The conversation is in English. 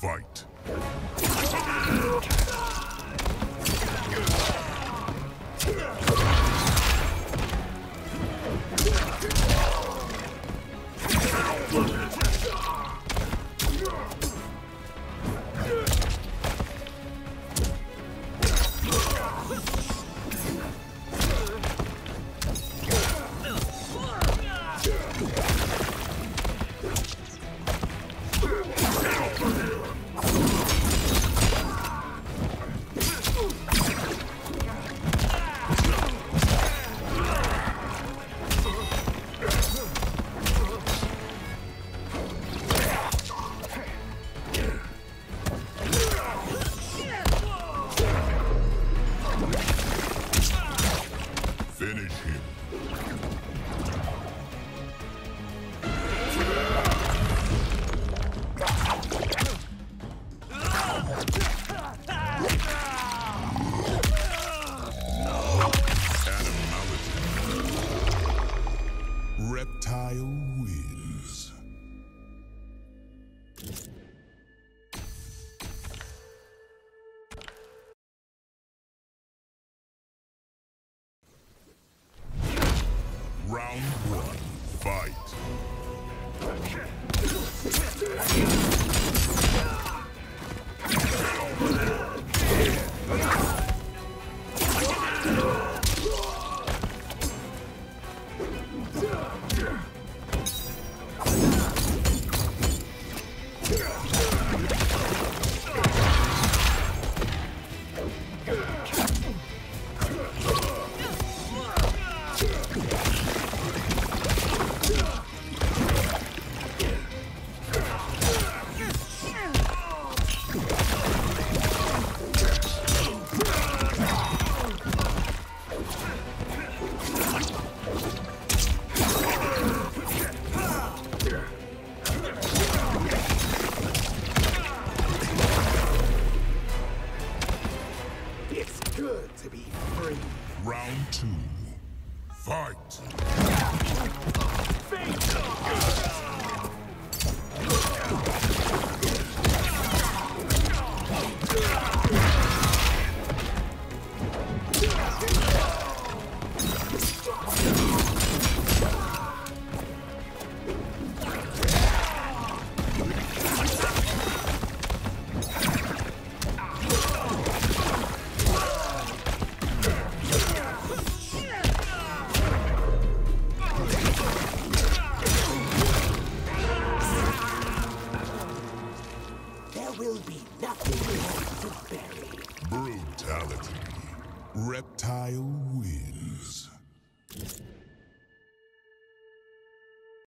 Fight. Finish him. Reptile wins. Fight. It's Round two, fight. Nothing left to bury. Brutality. Reptile wins.